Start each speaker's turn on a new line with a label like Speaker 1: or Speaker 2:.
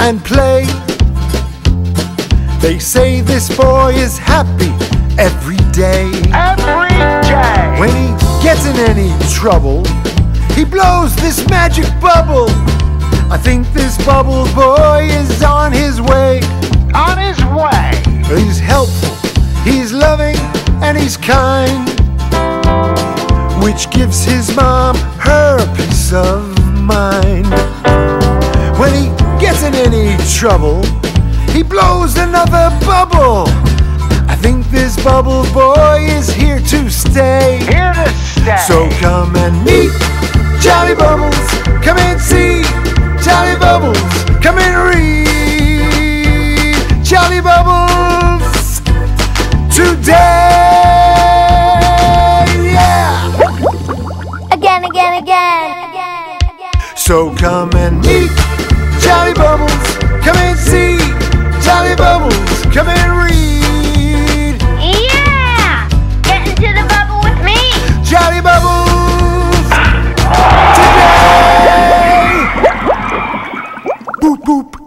Speaker 1: and play. They say this boy is happy every day.
Speaker 2: Every day. When
Speaker 1: he gets in any trouble, he blows this magic bubble. I think this bubble boy is on his way.
Speaker 2: On his way.
Speaker 1: He's helpful, he's loving, and he's kind. Which gives his mom her peace of mind. When he gets in any trouble, he blows another bubble. I think this bubble boy is here to stay.
Speaker 2: Here to stay. So
Speaker 1: come and meet Charlie Bubbles. Come and see Charlie Bubbles. Come and read Charlie Bubbles today. Yeah.
Speaker 3: Again, again, again. again, again.
Speaker 1: So come and meet Charlie Bubbles, come and see. Charlie Bubbles, come and read.
Speaker 3: Yeah! Get into the bubble with me.
Speaker 1: Charlie Bubbles! Today! boop, boop.